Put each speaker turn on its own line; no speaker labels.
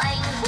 I